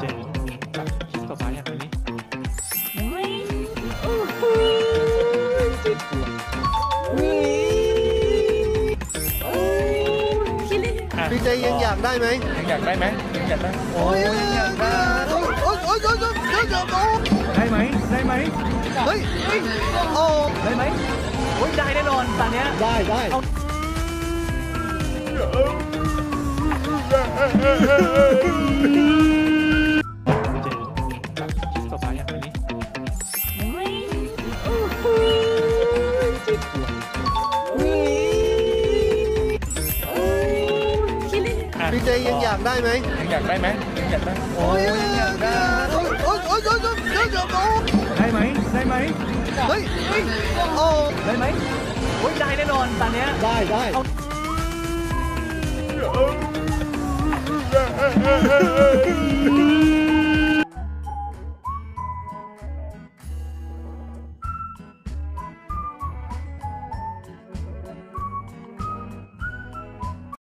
เจ๋งชิ้นต่อไปอย่างนี้พี่เจยังอยากได้ไหมยังอยากได้ไหมยังอยากได้โอ้ยอยากได้โอ้ยโอ้ยโอ้ยโอ้ยโอ้ยโอ้ยได้ไหมได้ไหมเฮ้ยเฮ้ยโอ้ได้ไหมโอ้ยได้แน่นอนตอนเนี้ยได้ได้เจ๋ พี่เจยังอยากได้ไหมยังอยากได้ไหมยังอยากได้โอ้ยอยากได้โอ้ยโอ้ยโอ้ยโอ้ยโอ้ยโอ้ยโอ้ยได้ไหมได้ไหมเฮ้ยเฮ้ยโอ้ได้ไหมโอ้ยได้แน่นอนตอนเนี้ยได้ได้เ